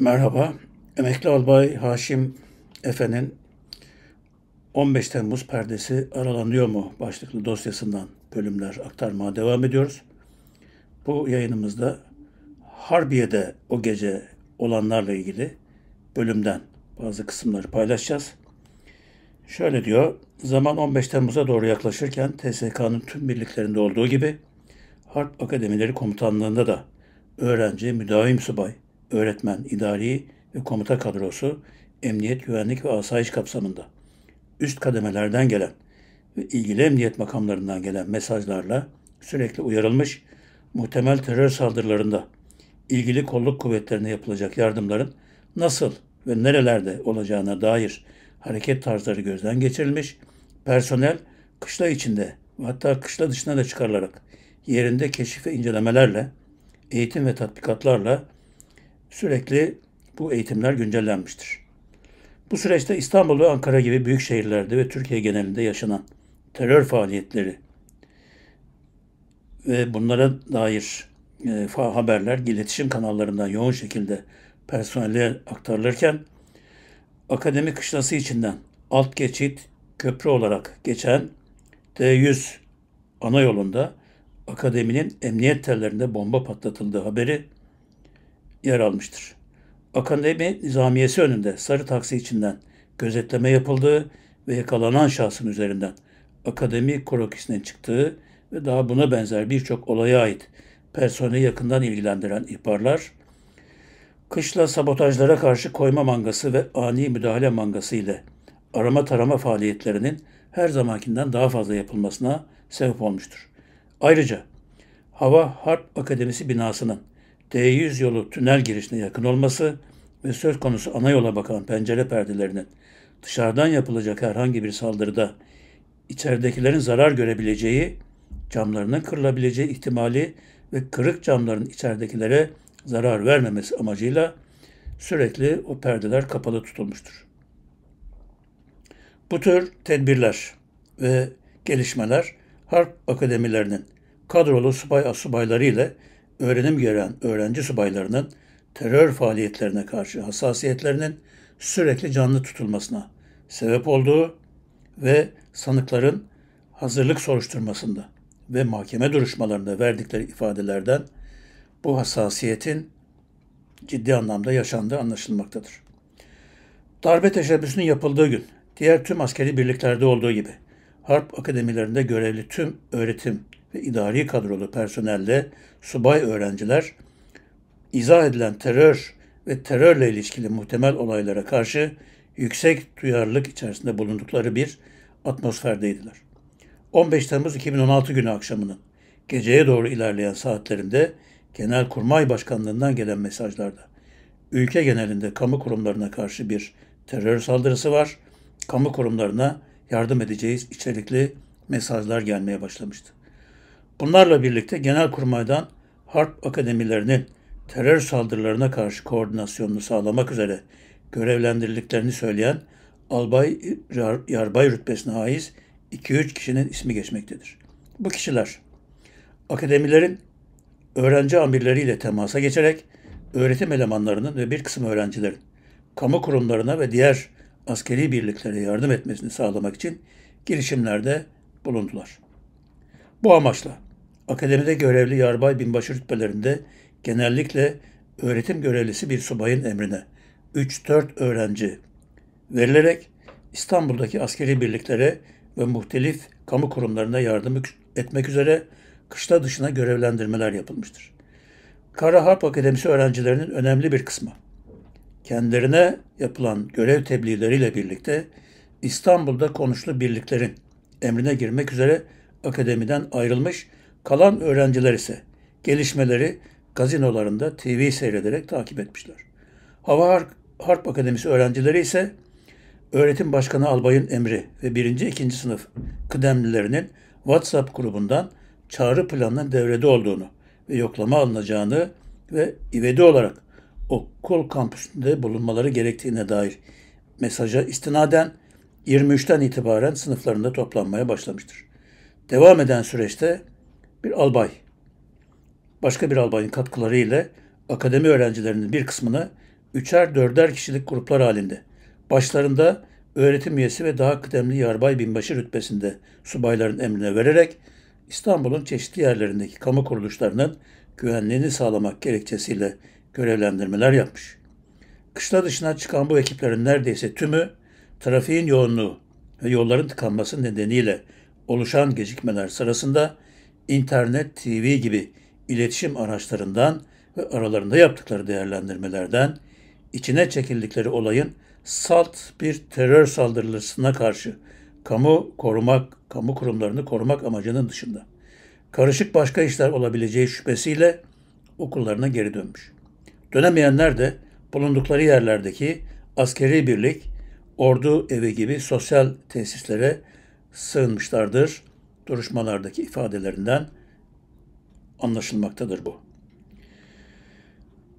Merhaba. Emekli Albay Haşim Efe'nin 15 Temmuz perdesi aralanıyor mu başlıklı dosyasından bölümler aktarmaya devam ediyoruz. Bu yayınımızda Harbiye'de o gece olanlarla ilgili bölümden bazı kısımları paylaşacağız. Şöyle diyor, zaman 15 Temmuz'a doğru yaklaşırken TSK'nın tüm birliklerinde olduğu gibi Harp Akademileri Komutanlığı'nda da öğrenci, müdavim subay, öğretmen, idari ve komuta kadrosu emniyet, güvenlik ve asayiş kapsamında üst kademelerden gelen ve ilgili emniyet makamlarından gelen mesajlarla sürekli uyarılmış, muhtemel terör saldırılarında ilgili kolluk kuvvetlerine yapılacak yardımların nasıl ve nerelerde olacağına dair hareket tarzları gözden geçirilmiş, personel kışla içinde ve hatta kışla dışına da çıkarılarak yerinde keşif ve incelemelerle, eğitim ve tatbikatlarla sürekli bu eğitimler güncellenmiştir. Bu süreçte İstanbul ve Ankara gibi büyük şehirlerde ve Türkiye genelinde yaşanan terör faaliyetleri ve bunlara dair e, haberler iletişim kanallarından yoğun şekilde personele aktarılırken akademi kışlası içinden alt geçit köprü olarak geçen D100 ana yolunda akademinin emniyet tellerinde bomba patlatıldığı haberi yer almıştır. Akademi nizamiyesi önünde sarı taksi içinden gözetleme yapıldığı ve yakalanan şahsın üzerinden akademi krokisinin çıktığı ve daha buna benzer birçok olaya ait personeli yakından ilgilendiren ihbarlar, kışla sabotajlara karşı koyma mangası ve ani müdahale mangası ile arama tarama faaliyetlerinin her zamankinden daha fazla yapılmasına sebep olmuştur. Ayrıca Hava Harp Akademisi binasının D100 yolu tünel girişine yakın olması ve söz konusu ana yola bakan pencere perdelerinin dışarıdan yapılacak herhangi bir saldırıda içeridekilerin zarar görebileceği, camlarının kırılabileceği ihtimali ve kırık camların içeridekilere zarar vermemesi amacıyla sürekli o perdeler kapalı tutulmuştur. Bu tür tedbirler ve gelişmeler harp akademilerinin kadrolu subay asubayları ile öğrenim gören öğrenci subaylarının terör faaliyetlerine karşı hassasiyetlerinin sürekli canlı tutulmasına sebep olduğu ve sanıkların hazırlık soruşturmasında ve mahkeme duruşmalarında verdikleri ifadelerden bu hassasiyetin ciddi anlamda yaşandığı anlaşılmaktadır. Darbe teşebbüsünün yapıldığı gün diğer tüm askeri birliklerde olduğu gibi harp akademilerinde görevli tüm öğretim ve idari kadrolu personelle subay öğrenciler izah edilen terör ve terörle ilişkili muhtemel olaylara karşı yüksek duyarlılık içerisinde bulundukları bir atmosferdeydiler. 15 Temmuz 2016 günü akşamının geceye doğru ilerleyen saatlerinde Genelkurmay Başkanlığından gelen mesajlarda ülke genelinde kamu kurumlarına karşı bir terör saldırısı var. Kamu kurumlarına yardım edeceğiz içerikli mesajlar gelmeye başlamıştı. Bunlarla birlikte Genelkurmay'dan harp akademilerinin terör saldırılarına karşı koordinasyonunu sağlamak üzere görevlendirildiklerini söyleyen albay yarbay rütbesine haiz 2-3 kişinin ismi geçmektedir. Bu kişiler akademilerin öğrenci amirleriyle temasa geçerek öğretim elemanlarının ve bir kısım öğrencilerin kamu kurumlarına ve diğer askeri birliklere yardım etmesini sağlamak için girişimlerde bulundular. Bu amaçla akademide görevli yarbay binbaşı rütbelerinde genellikle öğretim görevlisi bir subayın emrine 3-4 öğrenci verilerek İstanbul'daki askeri birliklere ve muhtelif kamu kurumlarına yardım etmek üzere kışla dışına görevlendirmeler yapılmıştır. Kara Harp Akademisi öğrencilerinin önemli bir kısmı kendilerine yapılan görev tebliğleriyle birlikte İstanbul'da konuşlu birliklerin emrine girmek üzere akademiden ayrılmış, kalan öğrenciler ise gelişmeleri gazinolarında TV seyrederek takip etmişler. Hava Harp Akademisi öğrencileri ise öğretim başkanı albayın emri ve birinci ikinci sınıf kıdemlilerinin WhatsApp grubundan çağrı planının devrede olduğunu ve yoklama alınacağını ve ivedi olarak okul kampüsünde bulunmaları gerektiğine dair mesaja istinaden 23'ten itibaren sınıflarında toplanmaya başlamıştır. Devam eden süreçte bir albay, başka bir albayın katkıları ile akademi öğrencilerinin bir kısmını üçer dörder kişilik gruplar halinde başlarında öğretim üyesi ve daha kıdemli yarbay binbaşı rütbesinde subayların emrine vererek İstanbul'un çeşitli yerlerindeki kamu kuruluşlarının güvenliğini sağlamak gerekçesiyle görevlendirmeler yapmış. Kışla dışına çıkan bu ekiplerin neredeyse tümü trafiğin yoğunluğu ve yolların tıkanması nedeniyle oluşan gecikmeler sırasında internet, TV gibi iletişim araçlarından ve aralarında yaptıkları değerlendirmelerden içine çekildikleri olayın salt bir terör saldırısına karşı kamu korumak, kamu kurumlarını korumak amacının dışında karışık başka işler olabileceği şüphesiyle okullarına geri dönmüş. Dönemeyenler de bulundukları yerlerdeki askeri birlik, ordu evi gibi sosyal tesislere sığınmışlardır. Duruşmalardaki ifadelerinden anlaşılmaktadır bu.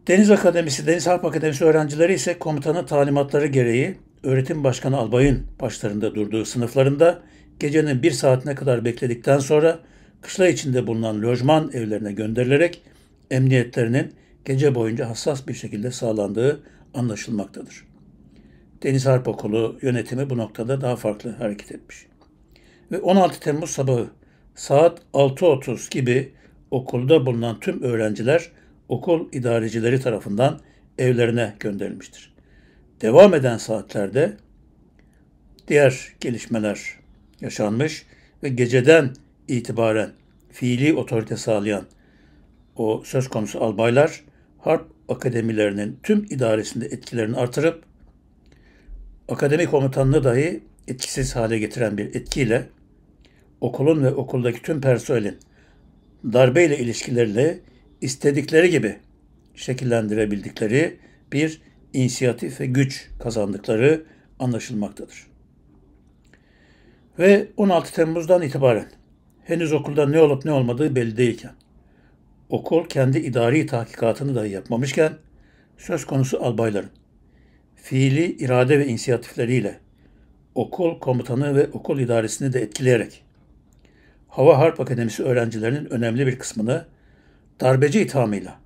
Deniz Akademisi, Deniz Harp Akademisi öğrencileri ise komutanın talimatları gereği öğretim başkanı albayın başlarında durduğu sınıflarında gecenin bir saatine kadar bekledikten sonra kışla içinde bulunan lojman evlerine gönderilerek emniyetlerinin gece boyunca hassas bir şekilde sağlandığı anlaşılmaktadır. Deniz Harp Okulu yönetimi bu noktada daha farklı hareket etmiş. Ve 16 Temmuz sabahı saat 6.30 gibi okulda bulunan tüm öğrenciler okul idarecileri tarafından evlerine gönderilmiştir. Devam eden saatlerde diğer gelişmeler yaşanmış ve geceden itibaren fiili otorite sağlayan o söz konusu albaylar harp akademilerinin tüm idaresinde etkilerini artırıp akademi komutanını dahi etkisiz hale getiren bir etkiyle okulun ve okuldaki tüm personelin darbeyle ilişkileriyle istedikleri gibi şekillendirebildikleri bir inisiyatif ve güç kazandıkları anlaşılmaktadır. Ve 16 Temmuz'dan itibaren henüz okulda ne olup ne olmadığı belli değilken, okul kendi idari tahkikatını dahi yapmamışken, söz konusu albayların fiili irade ve inisiyatifleriyle okul komutanı ve okul idaresini de etkileyerek Hava Harp Akademisi öğrencilerinin önemli bir kısmını darbeci ithamıyla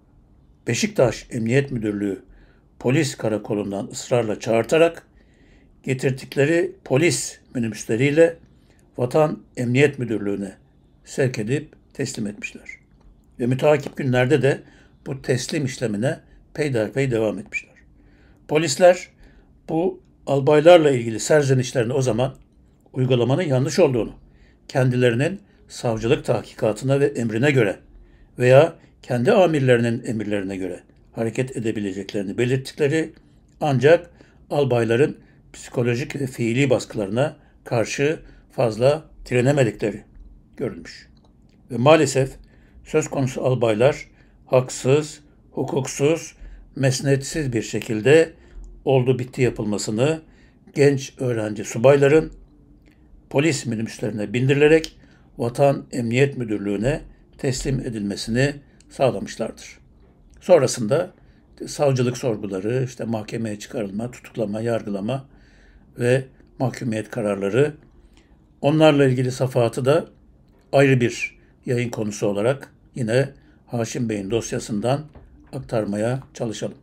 Beşiktaş Emniyet Müdürlüğü polis karakolundan ısrarla çağırtarak getirdikleri polis minibüsleriyle Vatan Emniyet Müdürlüğü'ne sevk edip teslim etmişler. Ve müteakip günlerde de bu teslim işlemine peyderpey devam etmişler. Polisler bu albaylarla ilgili serzenişlerini o zaman uygulamanın yanlış olduğunu, kendilerinin savcılık tahkikatına ve emrine göre veya kendi amirlerinin emirlerine göre hareket edebileceklerini belirttikleri ancak albayların psikolojik ve fiili baskılarına karşı fazla direnemedikleri görülmüş. Ve maalesef söz konusu albaylar haksız, hukuksuz, mesnetsiz bir şekilde oldu bitti yapılmasını genç öğrenci subayların polis minibüslerine bindirilerek Vatan Emniyet Müdürlüğü'ne teslim edilmesini sağlamışlardır. Sonrasında savcılık sorguları, işte mahkemeye çıkarılma, tutuklama, yargılama ve mahkumiyet kararları onlarla ilgili safahatı da ayrı bir yayın konusu olarak yine Haşim Bey'in dosyasından aktarmaya çalışalım.